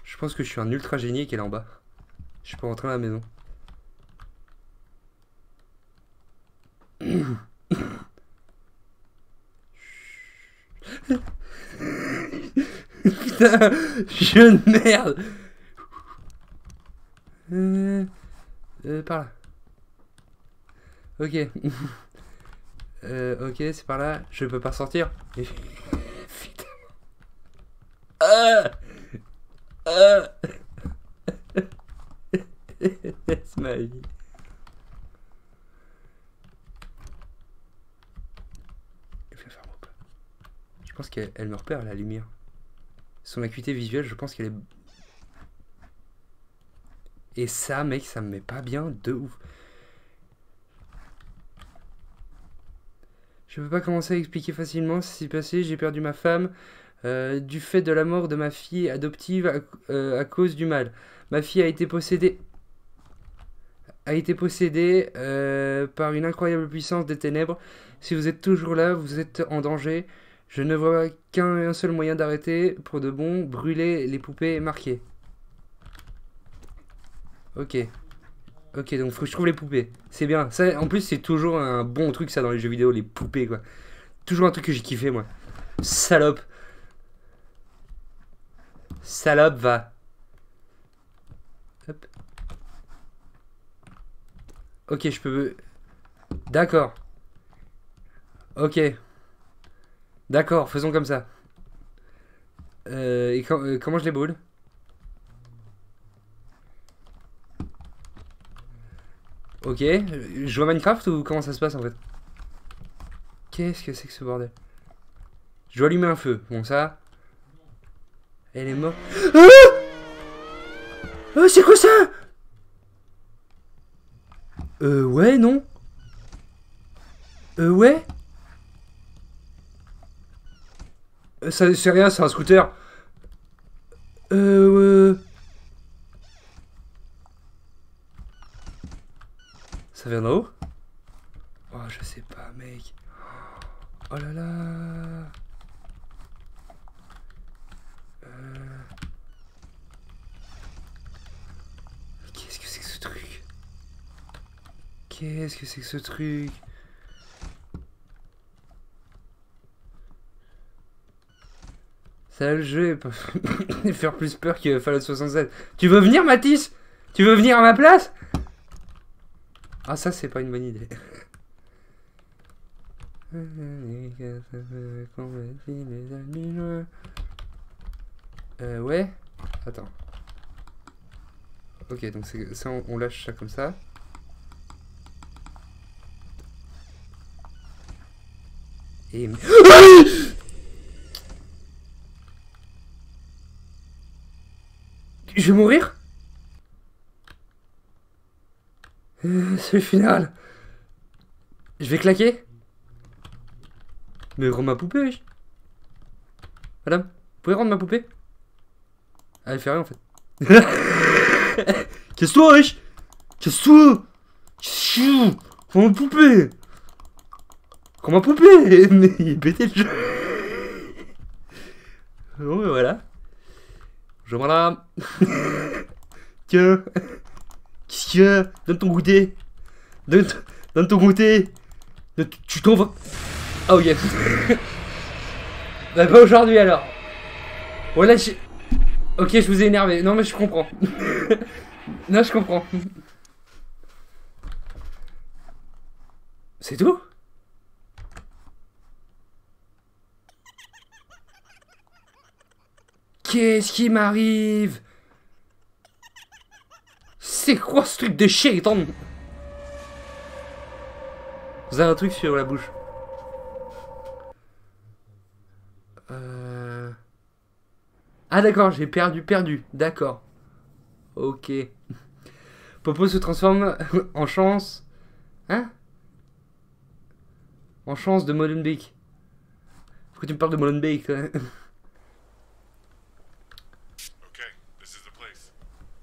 Je pense que je suis un ultra génie et qu'elle est en bas. Je peux rentrer à la maison. Putain, jeune merde. Euh, euh, par là. Ok. Euh, ok, c'est par là. Je peux pas sortir. Putain. Ah ah C'est ma vie. Elle vient faire mon pas. Je pense qu'elle elle me repère la lumière. Son acuité visuelle, je pense qu'elle est. Et ça, mec, ça me met pas bien de ouf. Je peux pas commencer à expliquer facilement ce qui s'est passé. J'ai perdu ma femme euh, du fait de la mort de ma fille adoptive à, euh, à cause du mal. Ma fille a été possédée a été possédée euh, par une incroyable puissance des ténèbres. Si vous êtes toujours là, vous êtes en danger. Je ne vois qu'un seul moyen d'arrêter pour de bon, brûler les poupées marquées. Ok. Ok, donc faut que je trouve les poupées. C'est bien. En plus, c'est toujours un bon truc, ça, dans les jeux vidéo, les poupées, quoi. Toujours un truc que j'ai kiffé, moi. Salope. Salope, va. Hop. Ok, je peux... D'accord. Ok. D'accord, faisons comme ça. Euh, et quand- euh, comment je les brûle Ok, je à Minecraft ou comment ça se passe en fait? Qu'est-ce que c'est que ce bordel? Je dois allumer un feu, bon ça... Elle est morte... Ah! Ah, c'est quoi ça? Euh, ouais, non? Euh, ouais Euh, ça, C'est rien, c'est un scooter. Euh... euh, Ça vient d'en haut? Oh, je sais pas, mec. Oh là là. Euh. Qu'est-ce que c'est que ce truc? Qu'est-ce que c'est que ce truc? Le jeu faire plus peur que Fallout 67. Tu veux venir, Mathis? Tu veux venir à ma place? Ah ça c'est pas une bonne idée. Euh ouais. Attends. Ok donc ça on, lâche ça comme ça. Et Je vais mourir? Euh, C'est le final. Je vais claquer? Mais rends ma poupée, wesh. Madame, vous pouvez rendre ma poupée? Elle fait rien en fait. Qu'est-ce-toi, wesh Qu'est-ce-toi Qu'est-ce Rends ma poupée Rends ma poupée Mais il est pété le jeu. Bon, voilà. Bonjour madame. Tiens. Qu'est-ce a Donne ton goûter. Donne, donne ton goûter. Donne- Tu t'en vas. Ah ok. Bah pas aujourd'hui alors. Voilà j'ai... Ok je vous ai énervé, non mais je comprends. Non je comprends. C'est tout? Qu'est-ce qui m'arrive? C'est quoi ce truc de shaitan Vous avez un truc sur la bouche. Euh... Ah d'accord, j'ai perdu, perdu. D'accord. Ok. Popo se transforme en chance. Hein? En chance de Molenbeek. Pourquoi tu me parles de Molenbeek toi Okay, this is the place.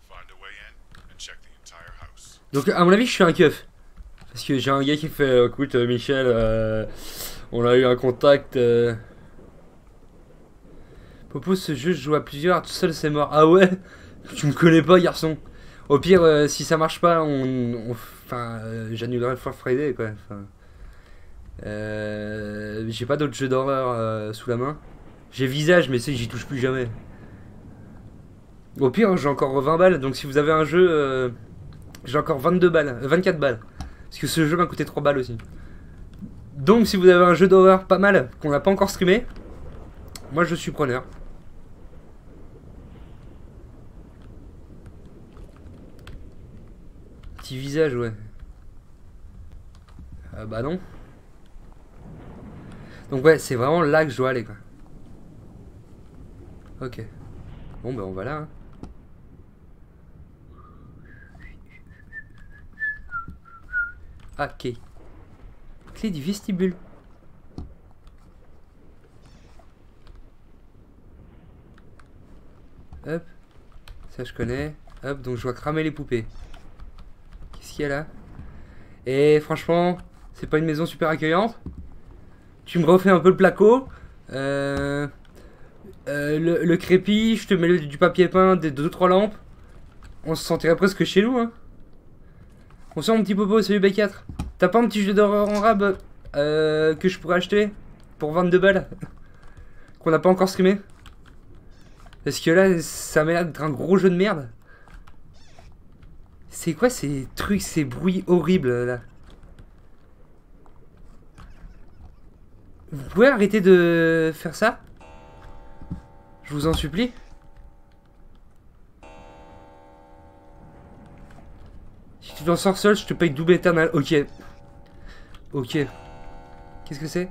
Find a way in and check the entire house. Donc à mon avis je suis un keuf. Parce que j'ai un gars qui fait euh, écoute euh, Michel, euh, on a eu un contact. euh. Ce jeu je joue à plusieurs, tout seul c'est mort. Ah ouais? Tu me connais pas garçon. Au pire si ça marche pas on. Enfin j'annulerai le Far Friday quoi. J'ai pas d'autres jeux d'horreur sous la main. J'ai visage mais c'est j'y touche plus jamais. Au pire j'ai encore 20 balles donc si vous avez un jeu. Euh, j'ai encore 22 balles, euh, 24 balles. Parce que ce jeu m'a coûté 3 balles aussi. Donc si vous avez un jeu d'horreur pas mal, qu'on n'a pas encore streamé, moi je suis preneur. Petit visage, ouais. Euh, bah non. Donc ouais, c'est vraiment là que je dois aller quoi. Ok. Bon bah on va là. hein. Ok, Clé du vestibule. Hop. Ça, je connais. Hop, donc je vois cramer les poupées. Qu'est-ce qu'il y a là? Et franchement, c'est pas une maison super accueillante. Tu me refais un peu le placo. Euh, euh, le, le crépi, je te mets du papier peint, des deux, trois lampes. On se sentirait presque chez nous, hein. Bonsoir mon petit popo, salut B4. T'as pas un petit jeu d'horreur en rab euh, que je pourrais acheter pour 22 balles Qu'on n'a pas encore streamé? Parce que là, ça m'a l'air d'être un gros jeu de merde. C'est quoi ces trucs, ces bruits horribles là? Vous pouvez arrêter de faire ça? Je vous en supplie. Tu t'en sors seul, je te paye double éternel. Ok. Ok. Qu'est-ce que c'est?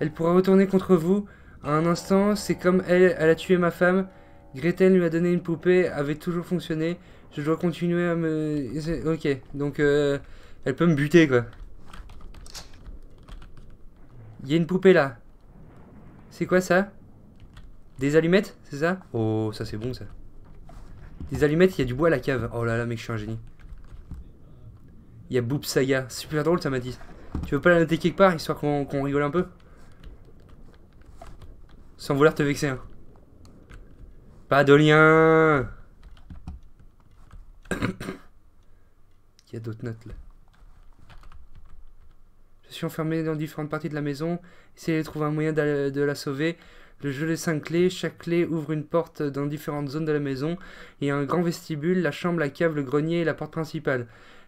Elle pourra retourner contre vous. À un instant, c'est comme elle, elle a tué ma femme. Gretel lui a donné une poupée, avait toujours fonctionné. Je dois continuer à me... Ok, donc euh, elle peut me buter quoi. Il y a une poupée là. C'est quoi ça? Des allumettes, c'est ça? Oh, ça c'est bon ça. Des allumettes, il y a du bois à la cave. Oh là là, mec, je suis un génie. Il y a Boop Saga. Super drôle, ça m'a dit. Tu veux pas la noter quelque part, histoire qu'on rigole un peu? Sans vouloir te vexer. Hein. Pas de lien Il y a d'autres notes là. Je suis enfermé dans différentes parties de la maison. Essayez de trouver un moyen de la sauver. Le jeu des 5 clés. Chaque clé ouvre une porte dans différentes zones de la maison. Il y a un grand vestibule, la chambre, la cave, le grenier et la porte principale.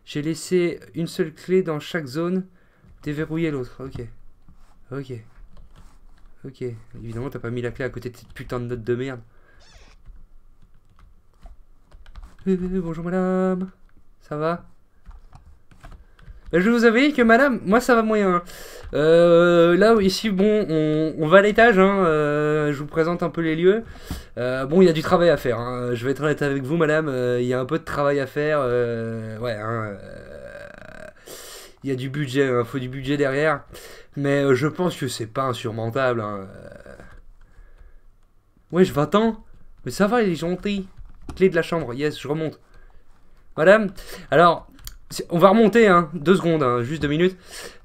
J'ai laissé une seule clé dans chaque zone. Déverrouiller l'autre. Ok. Ok. Ok. Évidemment, t'as pas mis la clé à côté de cette putain de note de merde. Eh, bonjour madame. Ça va? Ben, Je vous dit que madame, moi ça va moyen. hein. Euh, là, ici, bon, on, va à l'étage. Hein, euh, je vous présente un peu les lieux. Euh, bon, il y a du travail à faire. hein. Je vais être honnête avec vous, madame. Il y a un peu de travail à faire. ouais, hein, il y a du budget. Il faut du budget derrière. Mais je pense que c'est pas insurmontable. Ouais, je 20 ans? Mais ça va, il est gentil. Clé de la chambre, yes, je remonte. Madame, alors, on va remonter, hein, deux secondes, hein, juste deux minutes.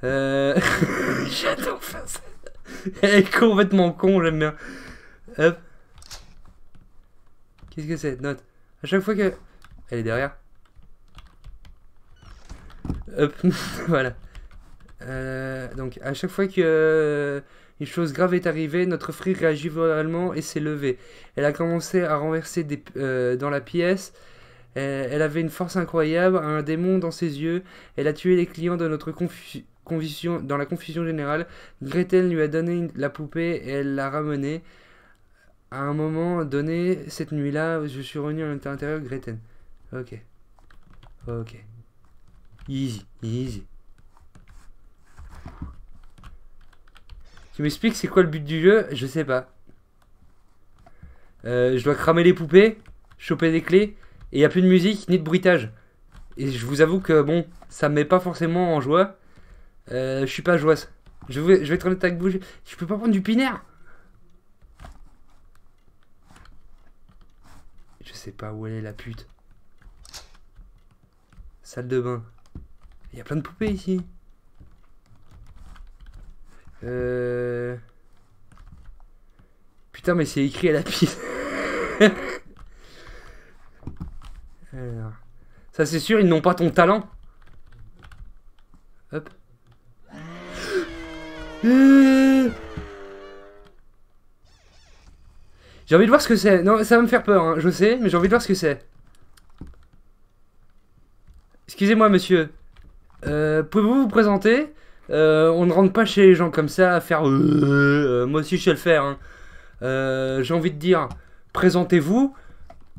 Euh... J'adore faire ça. Elle est complètement con, j'aime bien. Hop. Qu'est-ce que c'est? Note. À chaque fois que... Elle est derrière. Hop, voilà. Euh, donc, à chaque fois que euh, une chose grave est arrivée, notre frère réagit violemment et s'est levé. Elle a commencé à renverser des, dans la pièce. Euh, elle avait une force incroyable, un démon dans ses yeux. Elle a tué les clients de notre confu- confusion, dans la confusion générale. Gretel lui a donné la poupée et elle l'a ramenée. À un moment donné, cette nuit-là, je suis revenu à l'intérieur de Gretel. Ok. Ok. Easy, easy. Tu m'expliques c'est quoi le but du jeu? Je sais pas. Euh, je dois cramer les poupées, choper des clés, et il n'y a plus de musique ni de bruitage. Et je vous avoue que bon, ça me met pas forcément en joie. Euh, je suis pas joyeuse. Je vais, être honnête avec vous, je, je peux pas prendre du pinaire. Je sais pas où elle est la pute. Salle de bain. Il y a plein de poupées ici. Euh... Putain, mais c'est écrit à la piste. Ça, c'est sûr, ils n'ont pas ton talent. Hop. Euh. J'ai envie de voir ce que c'est. Non, ça va me faire peur, hein, je sais, mais j'ai envie de voir ce que c'est. Excusez-moi, monsieur. Euh, Pouvez-vous vous présenter? Euh, On ne rentre pas chez les gens comme ça à faire. Moi aussi, je sais le faire. hein. J'ai envie de dire, présentez-vous,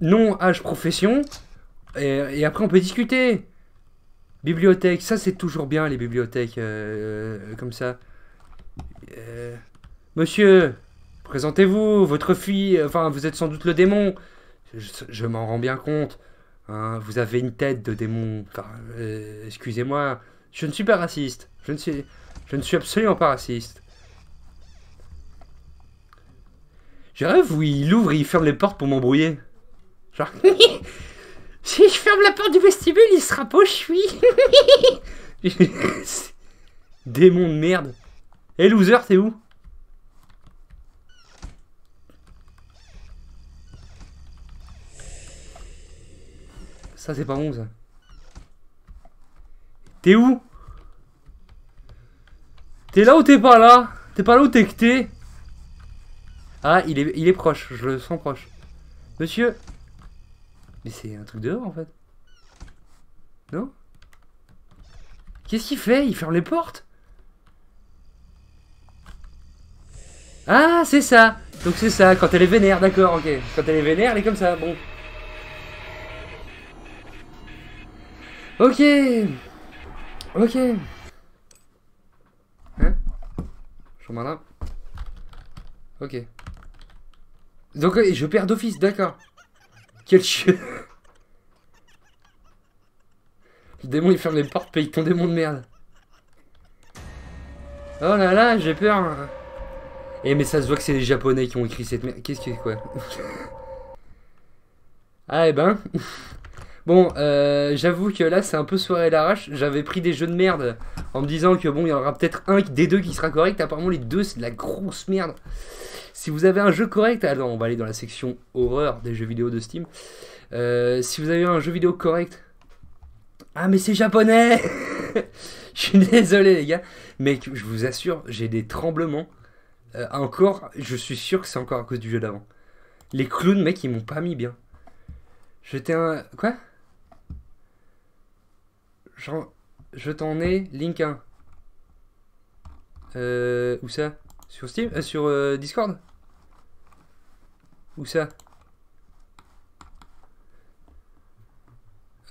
nom, âge, profession, et, après on peut discuter. Bibliothèque, ça c'est toujours bien les bibliothèques euh, euh, comme ça. Euh, monsieur, présentez-vous, votre fille, enfin vous êtes sans doute le démon. Je, je m'en rends bien compte. hein, vous avez une tête de démon. Euh, excusez-moi, je ne suis pas raciste. Je ne suis, je absolument pas raciste. J'ai rêve où il ouvre et il ferme les portes pour m'embrouiller. Genre, si je ferme la porte du vestibule, il sera où je suis. Démon de merde. Eh loser, t'es où? Ça, c'est pas bon, ça. T'es où? T'es là ou t'es pas là? T'es pas là ou t'es que t'es? Ah, il est, il est proche, je le sens proche. Monsieur Mais c'est un truc dehors, en fait. Non? Qu'est-ce qu'il fait? Il ferme les portes? Ah, c'est ça Donc c'est ça, quand elle est vénère, d'accord, ok. Quand elle est vénère, elle est comme ça, bon. Ok Ok Hein? Je malin. Ok. Donc euh, je perds d'office, d'accord. Quel chien Le démon il ferme les portes, paye ton démon de merde. Oh là là, j'ai peur. Eh mais ça se voit que c'est les japonais qui ont écrit cette merde. Qu'est-ce que quoi? Ah eh ben. Bon, euh, j'avoue que là c'est un peu soirée l'arrache. J'avais pris des jeux de merde en me disant que bon, il y en aura peut-être un des deux qui sera correct. Apparemment les deux c'est de la grosse merde. Si vous avez un jeu correct, alors on va aller dans la section horreur des jeux vidéo de Steam. Euh, si vous avez un jeu vidéo correct. Ah mais c'est japonais Je suis désolé les gars. Mais je vous assure, j'ai des tremblements. Euh, encore, je suis sûr que c'est encore à cause du jeu d'avant. Les clowns, mec, ils m'ont pas mis bien. J'étais un... Quoi? Genre, je t'en ai Link 1. Euh, où ça? Sur Steam? Euh, Sur Discord? Où ça?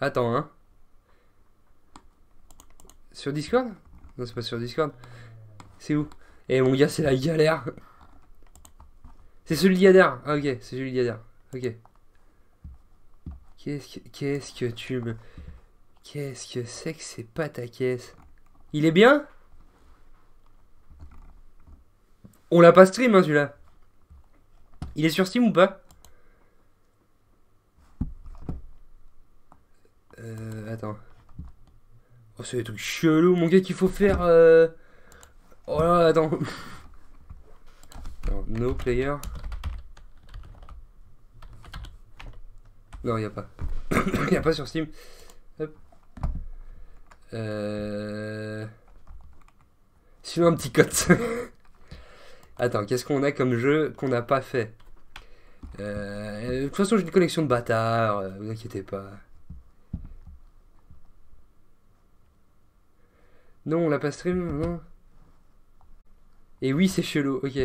Attends, hein Sur Discord? Non, c'est pas sur Discord. C'est où? Eh mon gars, c'est la galère. C'est celui de Yadar. Ah, ok, c'est celui de Yadar. Ok. Qu'est-ce que, qu'est-ce que tu me... Qu'est-ce que c'est que c'est pas ta caisse? Il est bien? On l'a pas stream, hein, celui-là. Il est sur Steam ou pas Euh, attends. Oh, c'est des trucs chelous, mon gars, qu'il faut faire... Euh... Oh là, attends. Non, no player. Non, il a pas. Il a pas sur Steam. Hop. Euh... Sinon, un petit code. Attends, qu'est-ce qu'on a comme jeu qu'on n'a pas fait? Euh, De toute façon, j'ai une collection de bâtards, euh, vous inquiétez pas. Non, on l'a pas stream, non? Et oui, c'est chelou, ok.